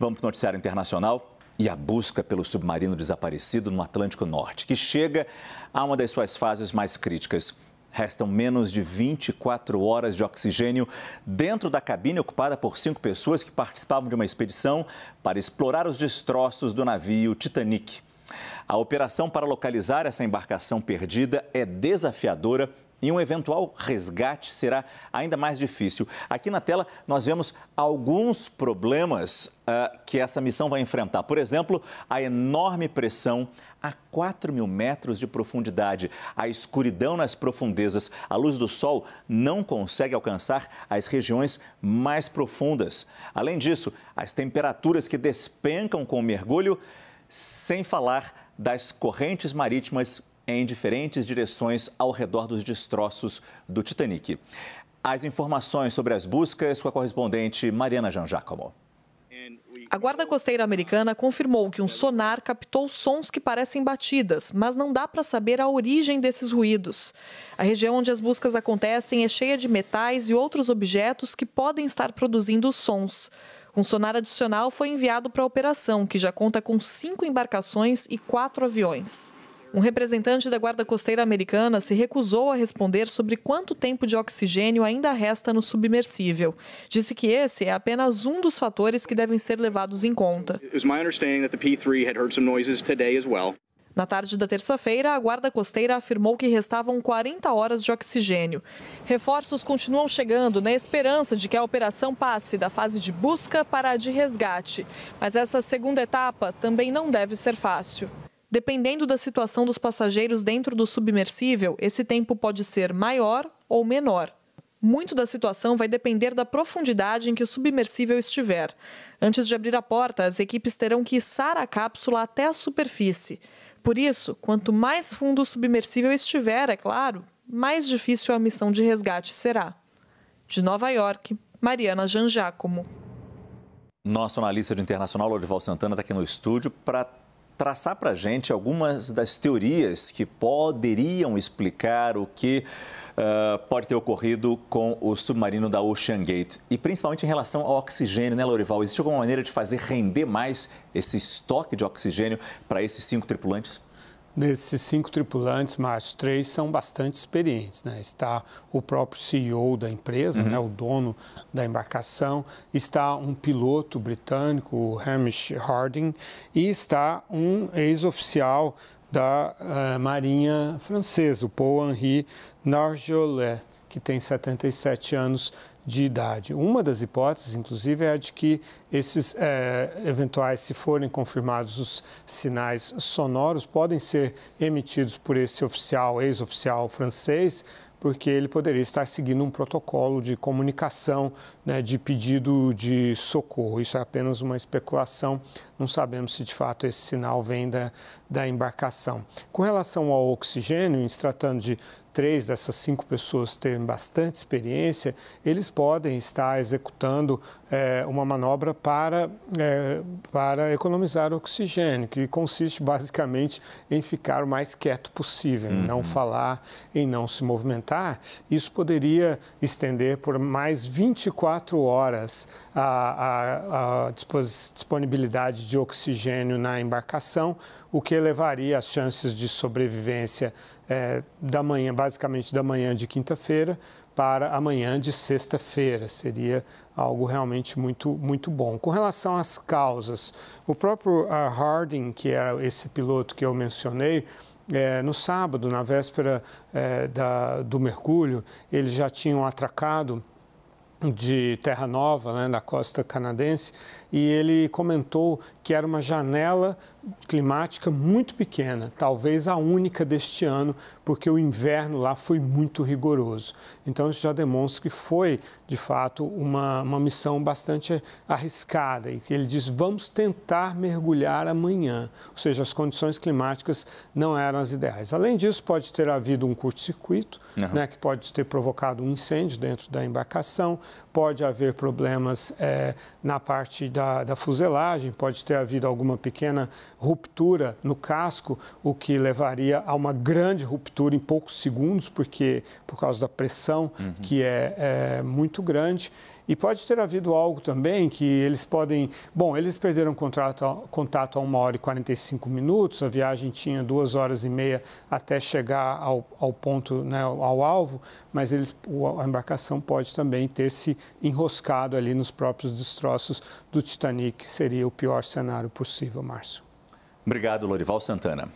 Vamos para o noticiário internacional e a busca pelo submarino desaparecido no Atlântico Norte, que chega a uma das suas fases mais críticas. Restam menos de 24 horas de oxigênio dentro da cabine ocupada por cinco pessoas que participavam de uma expedição para explorar os destroços do navio Titanic. A operação para localizar essa embarcação perdida é desafiadora e um eventual resgate será ainda mais difícil. Aqui na tela nós vemos alguns problemas uh, que essa missão vai enfrentar. Por exemplo, a enorme pressão a 4 mil metros de profundidade, a escuridão nas profundezas, a luz do sol não consegue alcançar as regiões mais profundas. Além disso, as temperaturas que despencam com o mergulho, sem falar das correntes marítimas em diferentes direções ao redor dos destroços do Titanic. As informações sobre as buscas com a correspondente Mariana Jean Giacomo. A Guarda Costeira Americana confirmou que um sonar captou sons que parecem batidas, mas não dá para saber a origem desses ruídos. A região onde as buscas acontecem é cheia de metais e outros objetos que podem estar produzindo sons. Um sonar adicional foi enviado para a operação, que já conta com cinco embarcações e quatro aviões. Um representante da Guarda Costeira Americana se recusou a responder sobre quanto tempo de oxigênio ainda resta no submersível. Disse que esse é apenas um dos fatores que devem ser levados em conta. Na tarde da terça-feira, a Guarda Costeira afirmou que restavam 40 horas de oxigênio. Reforços continuam chegando na esperança de que a operação passe da fase de busca para a de resgate. Mas essa segunda etapa também não deve ser fácil. Dependendo da situação dos passageiros dentro do submersível, esse tempo pode ser maior ou menor. Muito da situação vai depender da profundidade em que o submersível estiver. Antes de abrir a porta, as equipes terão que içar a cápsula até a superfície. Por isso, quanto mais fundo o submersível estiver, é claro, mais difícil a missão de resgate será. De Nova York, Mariana Janjacomo. Nosso analista de internacional, Lorival Santana, está aqui no estúdio para traçar para a gente algumas das teorias que poderiam explicar o que uh, pode ter ocorrido com o submarino da Ocean Gate. E principalmente em relação ao oxigênio, né, Lorival? Existe alguma maneira de fazer render mais esse estoque de oxigênio para esses cinco tripulantes? Desses cinco tripulantes, Márcio, três são bastante experientes. Né? Está o próprio CEO da empresa, uhum. né? o dono da embarcação, está um piloto britânico, o Hamish Harding, e está um ex-oficial da uh, Marinha Francesa, o Paul-Henri Narjolet, que tem 77 anos de idade. Uma das hipóteses, inclusive, é a de que esses é, eventuais, se forem confirmados os sinais sonoros, podem ser emitidos por esse oficial, ex-oficial francês, porque ele poderia estar seguindo um protocolo de comunicação, né, de pedido de socorro. Isso é apenas uma especulação, não sabemos se de fato esse sinal vem da, da embarcação. Com relação ao oxigênio, se tratando de três dessas cinco pessoas terem bastante experiência, eles podem estar executando é, uma manobra para, é, para economizar oxigênio, que consiste basicamente em ficar o mais quieto possível, em não uhum. falar, em não se movimentar. Isso poderia estender por mais 24 horas a, a, a disponibilidade de oxigênio na embarcação, o que elevaria as chances de sobrevivência é, da manhã, basicamente da manhã de quinta-feira para amanhã de sexta-feira. Seria algo realmente muito, muito bom. Com relação às causas, o próprio uh, Harding, que é esse piloto que eu mencionei, é, no sábado, na véspera é, da, do mergulho, eles já tinham atracado de Terra Nova, né, na costa canadense, e ele comentou que era uma janela climática muito pequena, talvez a única deste ano, porque o inverno lá foi muito rigoroso. Então, isso já demonstra que foi, de fato, uma, uma missão bastante arriscada. E ele diz: vamos tentar mergulhar amanhã. Ou seja, as condições climáticas não eram as ideais. Além disso, pode ter havido um curto-circuito, uhum. né, que pode ter provocado um incêndio dentro da embarcação, pode haver problemas é, na parte da, da fuselagem, pode ter havido alguma pequena ruptura no casco, o que levaria a uma grande ruptura em poucos segundos, porque por causa da pressão uhum. que é, é muito grande. E pode ter havido algo também que eles podem. Bom, eles perderam contato, contato a uma hora e 45 minutos, a viagem tinha duas horas e meia até chegar ao, ao ponto, né, ao alvo, mas eles, a embarcação pode também ter se enroscado ali nos próprios destroços do Titanic, que seria o pior cenário possível, Márcio. Obrigado, Lorival Santana.